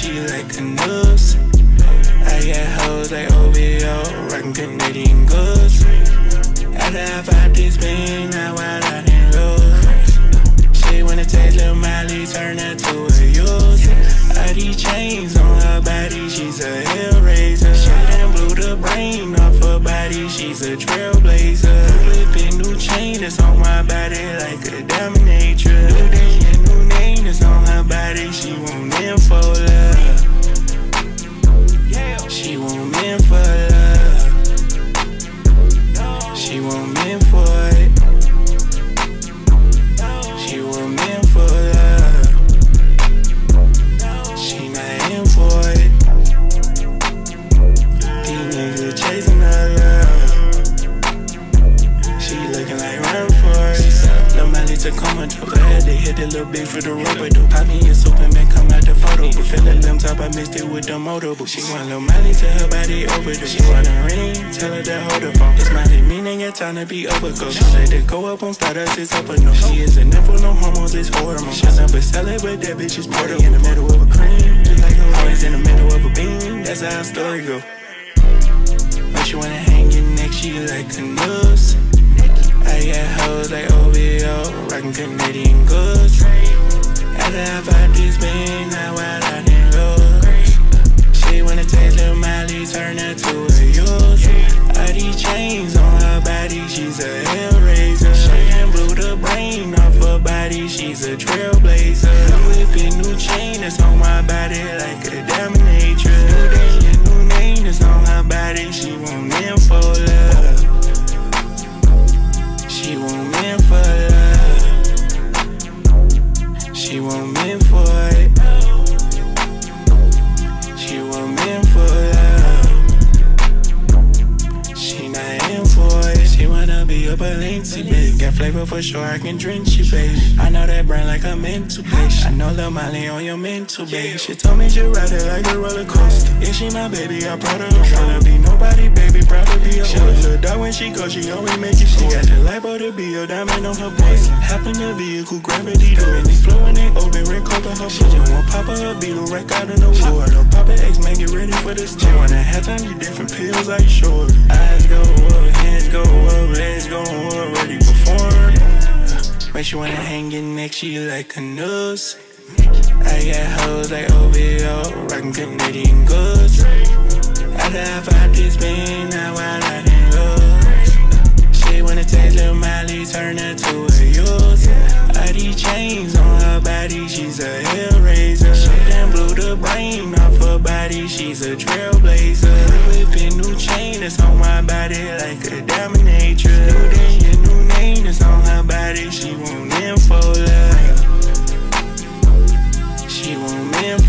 she like nurse. I got hoes like OVO, rockin' Canadian goods. After I bought this bean, I out in love. She wanna taste Lil Miley, turn her to a use. All these chains on her body, she's a hellraiser. She done blew the brain off her body, she's a trailblazer. Whipping new chain that's on my body like a dominatrix. Lil Miley Tacoma drop her head. They hit the little big for the but do pop me a Superman come out the photo. But feel the limb top, I mixed it with the motor. But she want Lil Miley to her body overdose. She want a ring, tell her to hold her phone. It's Miley meaning it's time to be overgo. She let it go up on status, it's up no. She is a nympho, no hormones, it's hormones. She'll never sell it, but that bitch is portable. In the middle of a cream, just like always in the middle of a beam. That's how our story go. But she wanna hang your neck, she like a nurse. Hoes like OVO, rockin' Canadian goods. After I bought this now I for it. She want men for love. She not in for it. She wanna be a Balenci, babe. Got flavor for sure, I can drink you, babe. I know that brand like a mental, babe. I know Lil Miley on your mental, babe. She told me she ride it like a roller coaster. If she my baby, I'm proud of her. Tryna be nobody, baby, to be a when she go, she always make you She got the light to be a diamond on her voice. Hop in the vehicle, gravity doing it. Flowing it, open, red cover her She just want pop her a beetle, wreck out in the water. Pop her X, make it ready for the storm. She wanna have time, you different pills, like sure. Eyes go up, hands go up, legs go up, ready perform. Make sure wanna hang your neck, she like a nurse. I got hoes like OVO, rockin' Canadian goods. I bought this bean, now I out a razor. She done blew the brain off her body, she's a trailblazer. Whipping new chain that's on my body like a dominatrix. New day and new name that's on her body, she won't info love. She won't info